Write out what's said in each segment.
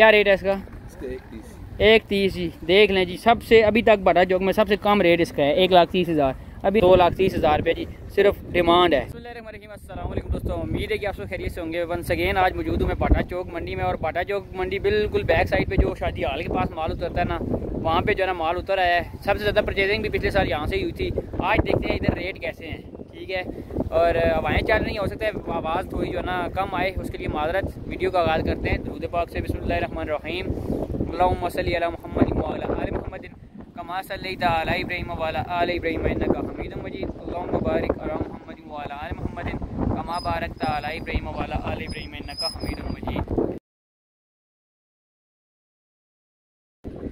क्या रेट है इसका? एक तीस। जी। देख लें जी सबसे अभी तक बड़ा चौक में सबसे कम रेट इसका है एक लाख तीस हज़ार। अभी दो लाख तीस हज़ार रुपये जी सिर्फ़ डिमांड है। अल्लाम दोस्तों। उम्मीद है कि आप सब खैरियत से होंगे। वन अगेन आज मौजूद हूँ मैं बाटा चौक मंडी में और बाटा चौक मंडी बिल्कुल बैक साइड पे जो शादी हाल के पास माल उतरता है ना वहाँ पे जो है ना माल उतर आया है। सबसे ज़्यादा परचेजिंग भी पिछले साल यहाँ से ही हुई थी। आज देखते हैं इधर रेट कैसे हैं। ठीक है। और हवाएँ चल रही हो सकता है आवाज़ थोड़ी जो है ना कम आए, उसके लिए माजरत, वीडियो का आगाज़ करते हैं। दरूद पाक से बसमीम महमद आल मुहम्मद कमा सल इब्राहीम व अला आलि इब्राहीम इन्नका हमीदुम मजीद। मुबारक बारिक मुहम्मद आलि मुहम्मद कमा बारकता अला इब्राहीम व अला आलि इब्राहीम इन्नका हमीदुम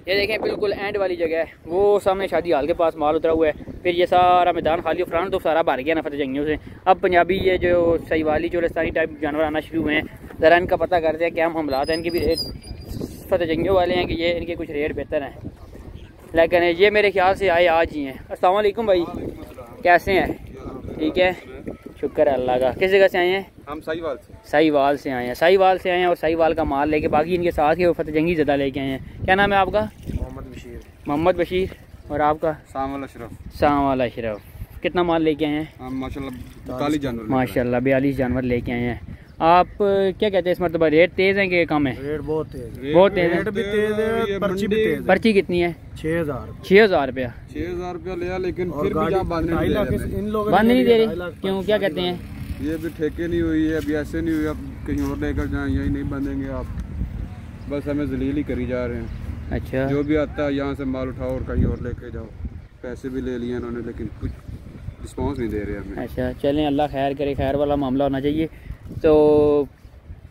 ये देखें बिल्कुल एंड वाली जगह है। वो सामने शादी हाल के पास माल उतरा हुआ है। फिर ये सारा मैदान खाली फ्रंट तो सारा भर गया ना फतेह जंगियों से। अब पंजाबी ये जो सही वाली चोलिस्तानी टाइप जानवर आना शुरू हुए हैं ज़रा इनका पता करते हैं क्या हम हमलात हैं। इनके भी रेट फतेह जंगियों वाले हैं कि ये इनके कुछ रेट बेहतर हैं। लेकिन ये मेरे ख्याल से आए आज ही हैं। असलकुम भाई। कैसे हैं? ठीक है। शुक्र है अल्लाह का। किस जगह से आए हैं? हम साईवाल से। साईवाल से आए हैं। साईवाल से आए हैं और साईवाल का माल लेके बाकी इनके साथ ही वो फतेह जंगी ज़्यादा लेके आए हैं। क्या नाम है आपका? मोहम्मद बशीर। मोहम्मद बशीर। और आपका? सामल अशरफ। सामवाल अशरफ। कितना माल लेके आए हैं? हम माशाल्लाह जानवर माशाल्लाह बयालीस जानवर लेके आए हैं। आप क्या कहते हैं इस मरतबा रेट तेज़ है कि कम है? रेट बहुत तेज है। बहुत तेज़ है। रेट भी तेज है पर्ची भी तेज पर्ची कितनी है? छह हज़ार छः हज़ार रुपया। छह हज़ार रुपया लिया लेकिन फिर भी इन लोगों बंद नहीं दे रही? क्यों? क्या कहते हैं? ये भी ठेके नहीं हुई है अभी ऐसे नहीं हुई अब कहीं और लेकर जाए यही नहीं बांधेंगे आप। बस हमें जलील ही करी जा रहे हैं। अच्छा। जो भी आता है यहाँ से माल उठाओ और कहीं और लेके जाओ। पैसे भी ले लिए इन्होंने लेकिन कुछ रिस्पॉन्स नहीं दे रहे हमें। अच्छा चलें अल्लाह खैर करे खैर वाला मामला होना चाहिए। तो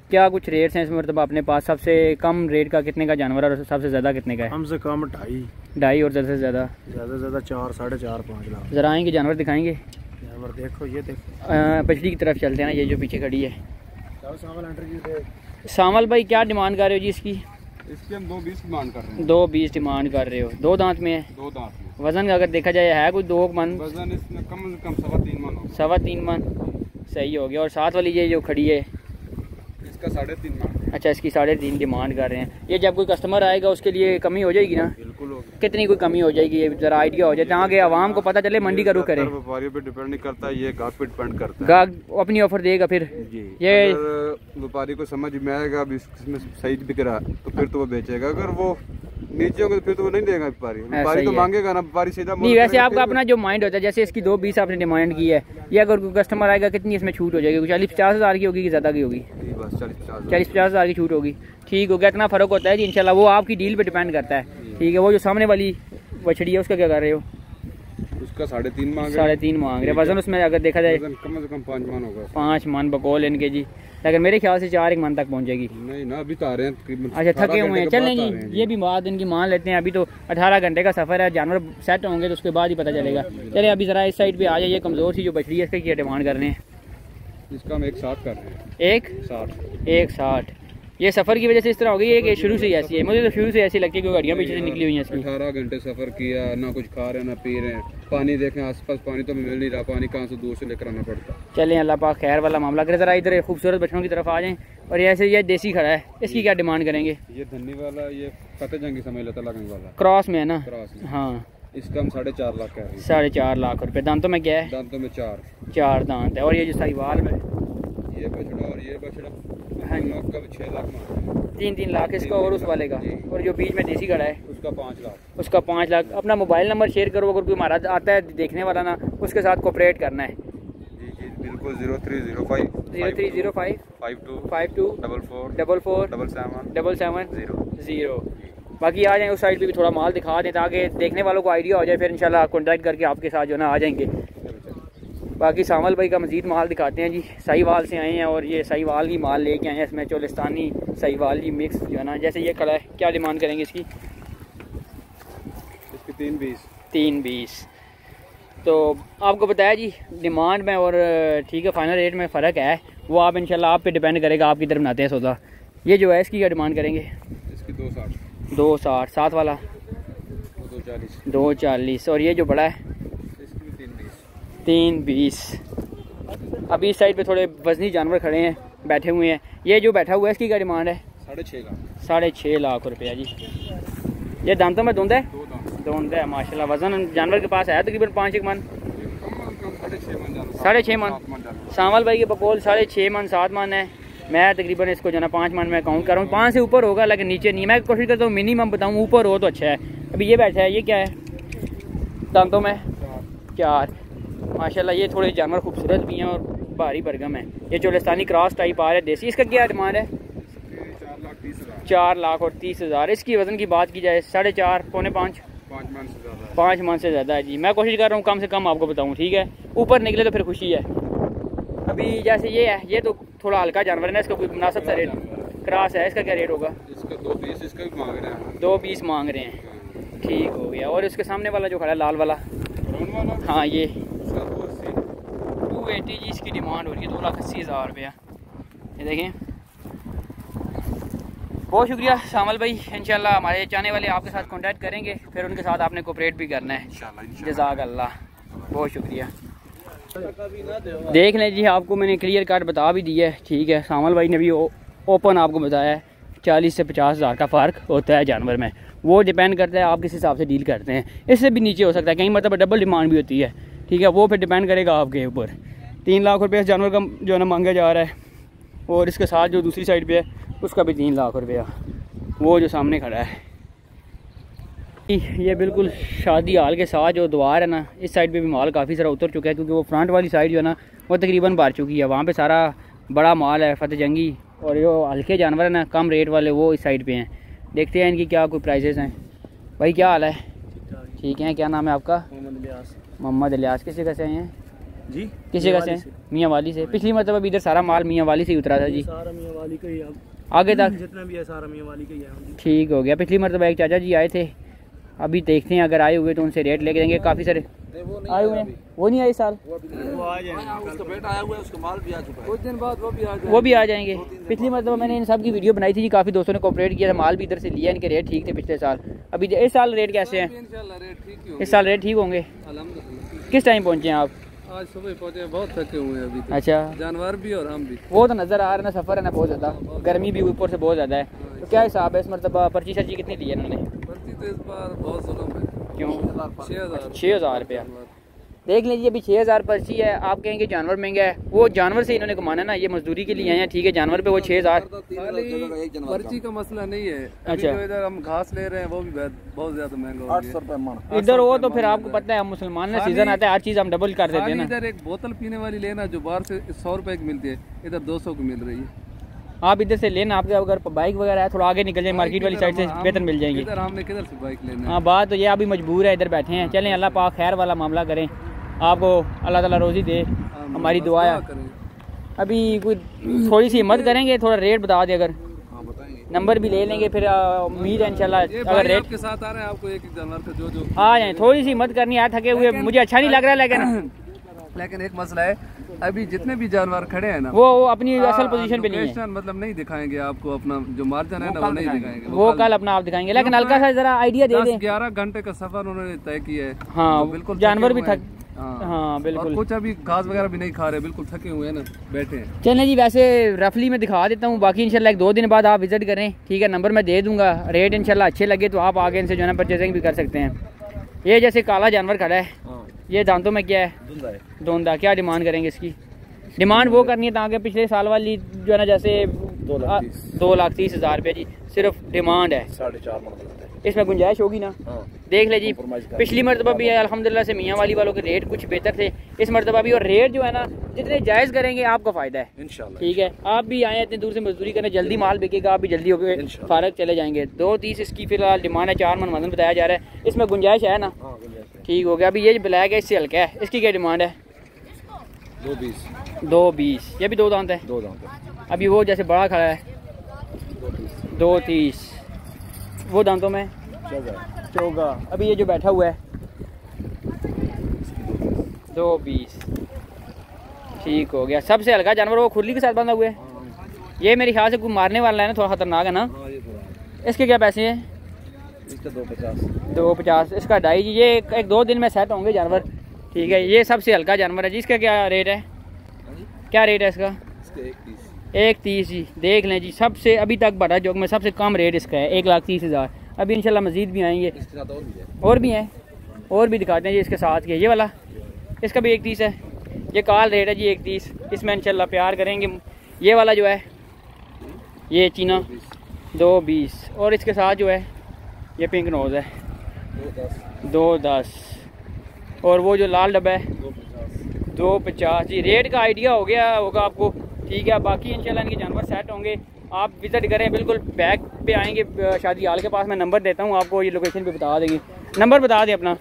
क्या कुछ रेट्स हैं इस मरतबा अपने पास सबसे कम रेट का कितने का जानवर है और सबसे ज़्यादा कितने का है? कम से कम ढाई। ढाई और ज़्यादा से ज़्यादा? ज़्यादा से ज़्यादा चार साढ़े चार पाँच लाख। ज़रा आएँगे जानवर दिखाएँगे? जानवर देखो ये देखो। की तरफ़ चलते हैं ना ये जो पीछे खड़ी है। सामल भाई क्या डिमांड कर रहे हो जी इसकी? इसकी हम दो बीस डिमांड कर रहे हैं। दो बीस डिमांड कर रहे हो। दो दांत में है? दो दांत में। वज़न अगर देखा जाए है कुछ दो मन वज़न इसमें कम से कम सवा तीन मन होगा। सवा तीन मन सही हो गया। और साथ वाली ये जो खड़ी है? इसका साढ़े तीन मन अच्छा इसकी साढ़े तीन डिमांड कर रहे हैं। ये जब कोई कस्टमर आएगा उसके लिए कमी हो जाएगी ना? कितनी कोई कमी हो जाएगी ये जरा आइडिया हो जाए ताकि आवाम को पता चले मंडी का रुख करे। व्यापारियों पे डिपेंड नहीं करता ये गाहक पे डिपेंड करता है। गाहक अपनी ऑफ़र देगा फिर। जी। ये- व्यापारी को समझ में आएगा अब इसमें सही बिक रहा है तो फिर तो वो बेचेगा। अगर वो नीचे होगा तो फिर तो वो नहीं देगा व्यापारी। व्यापारी तो मांगेगा ना व्यापारी सीधा नहीं वैसे आपका अपना जो माइंड होता है जैसे इसकी दो बीस आपने डिमांड की है ये अगर कोई कस्टमर आएगा कितनी इसमें छूट हो जाएगी? चालीस पचास हज़ार की होगी कि ज़्यादा की होगी? चालीस पचास हज़ार। की छूट होगी। ठीक हो गया इतना फ़र्क होता है जी इंशाल्लाह वो आपकी डील पे डिपेंड करता है। ठीक है वो जो सामने वाली बछड़ी है उसका क्या कर रहे हो? उसका साढ़े तीन मांग साढ़े तीन मांग रहे वज़न उसमें अगर देखा जाए कम से कम पाँच मन होगा। पाँच मन बकौल इनके जी। लेकिन मेरे ख्याल से चार एक मन तक पहुंचेगी। नहीं ना अभी तो आ रहे हैं अच्छा थके हुए हैं। चलें जी। ये भी बात इनकी मान लेते हैं। अभी तो 18 घंटे का सफ़र है जानवर सेट होंगे तो उसके बाद ही पता चलेगा। चले अभी ज़रा इस साइड पे आ जाइए। कमज़ोर सी जो बछड़ी है इसका क्या डिमांड कर रहे हैं? इसका हम एक साठ कर रहे हैं। एक? साठ। एक साठ। ये सफ़र की वजह से इस तरह हो गई है कि शुरू से ही ऐसी है। मुझे तो शुरू से ऐसी लगती है कि गाड़ियाँ पीछे से निकली हुई हैं इसकी। अठारह घंटे सफ़र किया ना कुछ खा रहे ना पी रहे हैं। पानी देखें आसपास पानी तो मिल नहीं रहा पानी कहाँ से दूर से लेकर आना पड़ता। है चलें अल्लाह पाक खैर वाला मामला करे। ज़रा इधर खूबसूरत बच्चों की तरफ़ आ जाएँ और ऐसे ये देसी खड़ा है इसकी क्या डिमांड करेंगे? ये धनी वाला ये फतेह जंगी समझ लेता लगने वाला। क्रॉस में है ना? क्रॉस हाँ। इसका हम साढ़े चार लाख हैं। साढ़े चार लाख रुपए। दांतों में क्या है? दांतों में चार। चार दांत है। और ये जो साहिवाल में ये बछड़ा और ये बछड़ा हाँ लाख का भी छः लाख मांग तीन तीन लाख इसका और उस वाले का। और जो बीच में देसी खड़ा है। उसका पाँच लाख। उसका पाँच लाख। अपना मोबाइल नंबर शेयर करो अगर कोई हमारा आता है देखने वाला ना उसके साथ कोऑपरेट करना है। जी जी बिल्कुल zero three zero five. Zero three zero five. Five two. Five two. Double four. Double four. Double seven. Double seven. Zero. Zero. बाकी आ जाएँ उस साइड पे भी थोड़ा माल दिखा दें ताकि देखने वालों को आइडिया हो जाए फिर इंशाल्लाह कॉन्टैक्ट करके आपके साथ जो है ना आ जाएँगे। बाकी सामल भाई का मजीद माल दिखाते हैं जी। साहीवाल से आए हैं और ये साहीवाल की माल लेके आए हैं इसमें चोलिस्तानी साहीवाल की मिक्स जो है ना जैसे ये कड़ा है क्या डिमांड करेंगे इसकी? इसकी तीन बीस। तीन बीस। तो आपको बताया जी डिमांड में और ठीक है फाइनल रेट में फ़र्क है। वो आप इंशाल्लाह आप पे डिपेंड करेगा आप किधर बनाते हैं सौदा। ये जो है इसकी क्या डिमांड करेंगे? इसकी दो साठ। दो साठ। सात वाला? दो चालीस। दो चालीस। और ये जो बड़ा है तीन बीस। अभी इस साइड पे थोड़े वजनी जानवर खड़े हैं बैठे हुए हैं। ये जो बैठा हुआ है इसकी क्या डिमांड है? साढ़े छः लाख। साढ़े छः लाख रुपया जी। ये दांतों में धुंध है? दो दाम। धुंध है माशाल्लाह। वज़न जानवर के पास है तकरीबन पाँच एक मन। साढ़े छः मन। सावल भाई के बपोल साढ़े छः मन सात मन है। मैं तकरीबन इसको जो है ना पाँच मन में काउंट कर रहा हूँ। पाँच से ऊपर होगा लेकिन नीचे नहीं। मैं कोशिश करता हूँ मिनिमम बताऊँ ऊपर हो तो अच्छा है। अभी ये बैठा है ये क्या है? दांतों में? चार। माशाल्लाह ये थोड़े जानवर खूबसूरत भी हैं और भारी भरगम है। ये चोलिस्तानी क्रॉस टाइप आ रहा है। देसी इसका क्या डिमांड है? चार लाख और तीस हज़ार। इसकी वज़न की बात की जाए साढ़े चार पौने पाँच? पाँच मन से ज़्यादा है है जी। मैं कोशिश कर रहा हूँ कम से कम आपको बताऊँ ठीक है? ऊपर निकले तो फिर खुशी है। अभी जैसे ये है ये तो थोड़ा हल्का जानवर है ना इसका कोई मुनासब सा रेट? क्रॉस है इसका क्या रेट होगा? इसका दो इसका भी मांग रहे हैं। दो बीस मांग रहे हैं। ठीक हो गया। और इसके सामने वाला जो खड़ा है लाल वाला? हाँ ये। टू एटी जी इसकी डिमांड हो रही है दो लाख अस्सी हज़ार रुपया। ये देखें। बहुत शुक्रिया शामल भाई। इंशाल्लाह हमारे चाहने वाले आपके साथ कांटेक्ट करेंगे फिर उनके साथ आपने कोऑपरेट भी करना है। जजाक अल्लाह बहुत शुक्रिया। देख लें जी आपको मैंने क्लियर कट बता भी दिया है। ठीक है शामल भाई ने भी ओपन आपको बताया है। चालीस से पचास हज़ार का फ़र्क होता है जानवर में। वो डिपेंड करता है आप किस हिसाब से डील करते हैं। इससे भी नीचे हो सकता है कहीं मतलब डबल डिमांड भी होती है। ठीक है वो फिर डिपेंड करेगा आपके ऊपर। तीन लाख रुपये इस जानवर का जो है ना मांगा जा रहा है और इसके साथ जो दूसरी साइड पे है उसका भी तीन लाख रुपया वो जो सामने खड़ा है। ये बिल्कुल शादी हाल के साथ जो द्वार है ना इस साइड पे भी माल काफ़ी सारा उतर चुका है क्योंकि वो फ्रंट वाली साइड जो है ना वो तकरीबन भर चुकी है। वहाँ पे सारा बड़ा माल है फतेह जंगी और जो हल्के जानवर है ना कम रेट वाले वो इस साइड पे हैं। देखते हैं इनकी क्या कोई प्राइसेस हैं। भाई क्या हाल है? ठीक है क्या नाम है आपका? मोहम्मद इलियास। मोहम्मद इलियास। किस जगह से आए हैं? जी? किस जगह से? मियाँ वाली से? पिछली मतलब इधर सारा माल मियाँ वाली से ही उतरा था जी। सारा मियाँ वाली का ही है। आगे तक? जितना भी है सारा मियाँ वाली का ही है ठीक हो गया। पिछली मरतबा एक चाचा जी आए थे। अभी देखते हैं अगर आए हुए तो उनसे रेट लेके देंगे। काफ़ी सारे आए हुए हैं। वो नहीं आए साल? वो आ जाएँगे। उसका बेटा आया हुआ है उसका माल भी आ चुका है। कुछ दिन बाद वो भी आ वो भी आ जाएँगे। पिछली मतलब मैंने इन सब की वीडियो बनाई थी जी। काफ़ी दोस्तों ने कोऑपरेट किया था। माल भी इधर से लिया इनके रेट ठीक थे पिछले साल। अभी इस साल रेट कैसे हैं? इंशाल्लाह रेट ठीक ही इस साल रेट ठीक होंगे? किस टाइम पहुँचे हैं आप? आज सुबह पहुँचे हैं, बहुत थके हुए हैं अभी तो। अच्छा। जानवर भी और हम भी। वो तो नज़र आ रहे है ना सफ़र है ना बहुत ज़्यादा। गर्मी भी ऊपर से बहुत ज़्यादा है। तो क्या हिसाब है इस मरतबा? पर्ची शर्ची कितनी दी है इन्होंने? पर्ची तो इस बार बहुत जुलम है। क्यों? छः हज़ार। छः हज़ार रुपया। देख लीजिए अभी छः हज़ार पर्ची है आप कहेंगे जानवर महँगा है। वो जानवर से इन्होंने कमाना है ना ये मजदूरी के लिए आए हैं ठीक है जानवर पे वो छः हज़ार। पर्ची का। मसला नहीं है। अच्छा। इधर हम घास ले रहे हैं वो भी बहुत ज़्यादा महँगा हो गया। है। इधर हो तो फिर आपको पता है हम मुसलमान है सीज़न आता है हर चीज़ हम डबल कर देते हैं इधर एक बोतल पीने वाली लेना जो बाहर से सौ रुपए की मिलती है इधर दो सौ की मिल रही है। आप इधर से लेना आपके अगर बाइक वगैरह है थोड़ा आगे निकल जाए मार्केट वाली साइड से बेहतर मिल जाएँगे। इधर हमने किधर से बाइक लेना हाँ बात तो ये अभी मजबूर है इधर बैठे हैं। चलें अल्लाह पाक खैर वाला मामला करें। आपको अल्लाह ताला रोज़ी दे हमारी दुआ है। अभी कोई थोड़ी सी हिम्मत करेंगे थोड़ा रेट बता दे अगर। हाँ नंबर भी ले लेंगे फिर उम्मीद है इंशाल्लाह अगर रेट आपके साथ आ रहे हैं आपको एक जानवर का जो जो आ जाए थोड़ी सी हिम्मत करनी है थके हुए मुझे अच्छा नहीं लग रहा है लेकिन लेकिन एक मसला है अभी जितने भी जानवर खड़े हैं ना वो वो अपनी आ, असल हाँ, पोजीशन पे नहीं है। मतलब नहीं दिखाएँगे आपको अपना जो मार्जिन है ना वो नहीं दिखाएँगे। वो कल अपना आप दिखाएँगे। लेकिन हल्का सा जरा आइडिया दे दें। ग्यारह घंटे का सफ़र उन्होंने तय किया है। हाँ बिल्कुल जानवर भी थक हैं। हाँ हाँ बिल्कुल। कुछ अभी घास वगैरह भी नहीं खा रहे बिल्कुल थके हुए हैं ना बैठे हैं। चलें जी वैसे रफली मैं दिखा देता हूँ बाकी इंशाल्लाह एक दो दिन बाद आप विज़िट करें ठीक है नंबर मैं दे दूँगा रेट इंशाल्लाह अच्छे लगे तो आप आगे इनसे जो है ना परचेजिंग भी कर सकते हैं। ये जैसे काला जानवर खड़ा है ये दांतों में क्या है? धोंदा क्या डिमांड करेंगे इसकी? डिमांड वो करनी है ताकि पिछले साल वाली जो है ना जैसे दो लाख तीस। हज़ार रुपये जी सिर्फ़ डिमांड है। साढ़े चार इसमें गुंजाइश होगी ना। देख ले जी पिछली मरतबा भी अल्हम्दुलिल्लाह से मियाँ वाली वालों के रेट कुछ बेहतर थे। इस मरतबा भी और रेट जो है ना जितने जायज़ करेंगे आपको फ़ायदा है। ठीक है? आप भी आए इतनी दूर से मजदूरी करने जल्दी माल बिकेगा आप भी जल्दी हो गए फारग चले जाएँगे। दो तीस इसकी फ़िलहाल डिमांड है चार मन वज़न बताया जा रहा है। इसमें गुंजाइश है ना? ठीक हो गया। अभी ये ब्लैक है इससे हल्का है। इसकी क्या डिमांड है? दो बीस। दो बीस। ये भी दो दांत है? दो दांत अभी वो जैसे बड़ा खड़ा है। दो तीस। वो दांतों में। चौगा। अभी ये जो बैठा हुआ है। दो बीस। ठीक हो गया। सबसे हल्का जानवर वो खुरली के साथ बंधा हुआ है। ये मेरे ख्याल से कोई मारने वाला है ना थोड़ा खतरनाक है ना? हाँ इसके क्या पैसे हैं? इसका दो पचास। दो पचास। इसका ढाई जी। ये एक, एक दो दिन में सेट होंगे जानवर। ठीक है ये सबसे हल्का जानवर है जी। इसका क्या रेट है? क्या रेट है इसका? इसके एक तीस जी देख लें जी सबसे अभी तक बड़ा जो में सबसे कम रेट इसका है एक लाख तीस हज़ार। अभी इंशाल्लाह मज़ीद भी आएँगे। और भी हैं। और भी दिखाते हैं जी इसके साथ के। ये वाला इसका भी एक तीस है। ये काल रेट है जी एक तीस। इसमें इंशाल्लाह प्यार करेंगे। ये वाला जो है ये चीना दो बीस। और इसके साथ जो है ये पिंक नोज़ है। दो दस। और वो जो लाल डब्बा है दो पचास। जी रेट का आइडिया हो गया होगा आपको। ठीक है बाकी इंशाल्लाह इनके जानवर सेट होंगे। आप विज़िट करें बिल्कुल बैक पे आएँगे शादी हाल के पास। मैं नंबर देता हूँ आपको ये लोकेशन पे बता देंगे। नंबर बता दें अपना।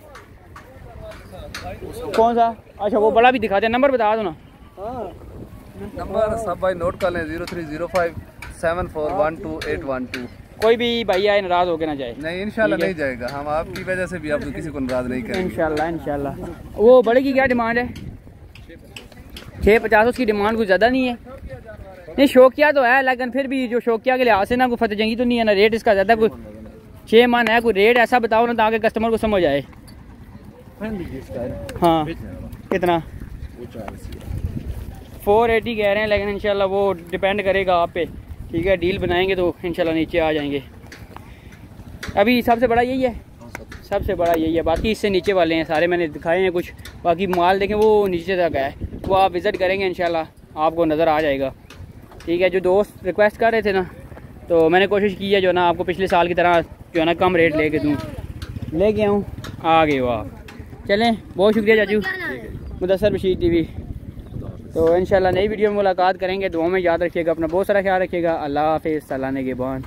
कौन सा? अच्छा वो बड़ा भी दिखा दे। नंबर बता दो ना। नंबर सब भाई नोट कर लें zero three zero five seven four one two eight one two कोई भी भाई आए नाराज़ होके ना जाए। नहीं इंशाल्लाह नहीं जाएगा। हम आपकी वजह से भी आप किसी को नाराज़ नहीं करेंगे। इंशाल्लाह इंशाल्लाह। वो बड़े की क्या डिमांड है? छः पचास उसकी डिमांड कुछ ज़्यादा नहीं है। नहीं शौकिया तो है लेकिन फिर भी जो शौकिया के लिहाज से ना कोई फतेह जंगी तो नहीं है ना रेट इसका ज़्यादा कोई छः मन है कोई रेट ऐसा बताओ ना ताकि कस्टमर को समझ आए। हाँ? कितना? फोर एटी कह रहे हैं लेकिन इंशाल्लाह वो डिपेंड करेगा आप पे। ठीक है डील बनाएँगे तो इंशाल्लाह नीचे आ जाएँगे। अभी सबसे बड़ा यही है? सबसे बड़ा यही है। बाकी इससे नीचे वाले हैं सारे मैंने दिखाए हैं कुछ। बाकी माल देखें वो नीचे तक है। वो आप विज़िट करेंगे इंशाल्लाह आपको नज़र आ जाएगा। ठीक है जो दोस्त रिक्वेस्ट कर रहे थे ना तो मैंने कोशिश की है जो ना आपको पिछले साल की तरह जो है ना कम रेट लेके दूँ। ले गया हूँ। आ गए हो आप चलें बहुत शुक्रिया चाचू। मुदसर बशीर टी तो इन नई वीडियो में मुलाकात करेंगे दुआ में याद रखिएगा अपना बहुत सारा ख्याल रखिएगा। अल्लाह हाफिज़ सलाने के बाद।